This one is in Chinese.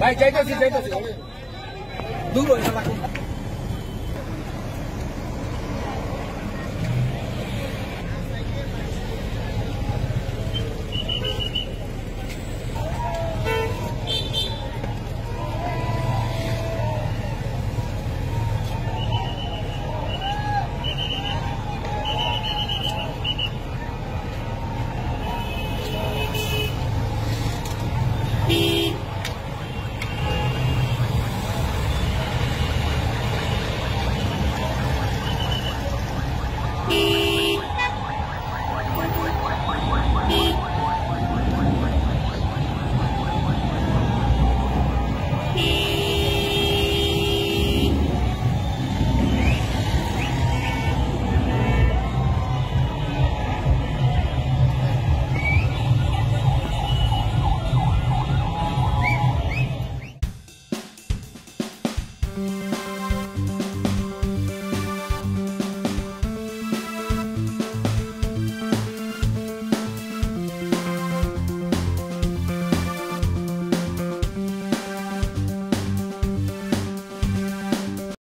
来这个是这个是都落下来